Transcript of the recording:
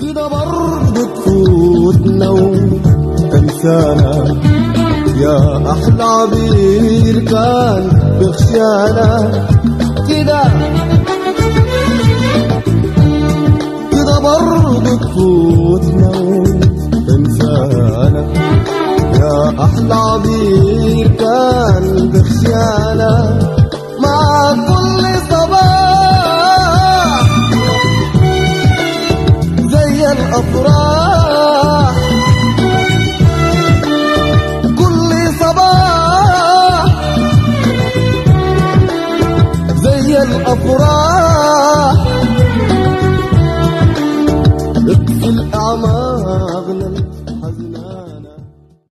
كده برضه تفوتنا وتنسانا يا أحلى عبير كان بخشانا كده كده برضه تفوتنا وتنسانا يا أحلى عبير الأفراح. كل صباح زي الأفراح. اقفل اعماقنا